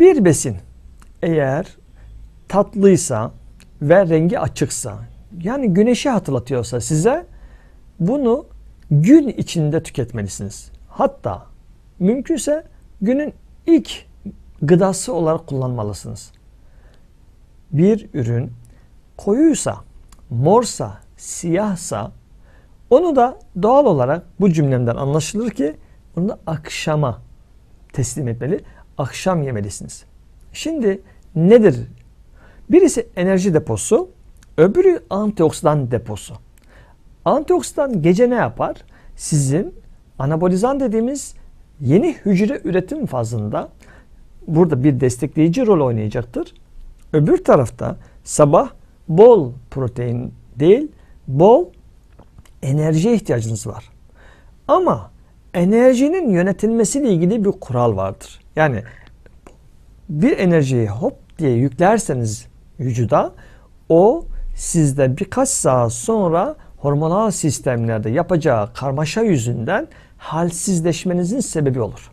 Bir besin eğer tatlıysa ve rengi açıksa yani güneşi hatırlatıyorsa size bunu gün içinde tüketmelisiniz. Hatta mümkünse günün ilk gıdası olarak kullanmalısınız. Bir ürün koyuysa, morsa, siyahsa onu da doğal olarak bu cümlemden anlaşılır ki onu da akşama teslim etmeli. Akşam yemelisiniz. Şimdi nedir? Birisi enerji deposu, öbürü antioksidan deposu. Antioksidan gece ne yapar? Sizin anabolizan dediğimiz yeni hücre üretim fazında burada bir destekleyici rol oynayacaktır. Öbür tarafta sabah bol protein değil, bol enerjiye ihtiyacınız var. Ama enerjinin yönetilmesiyle ilgili bir kural vardır. Yani bir enerjiyi hop diye yüklerseniz vücuda o sizde birkaç saat sonra hormonal sistemlerde yapacağı karmaşa yüzünden halsizleşmenizin sebebi olur.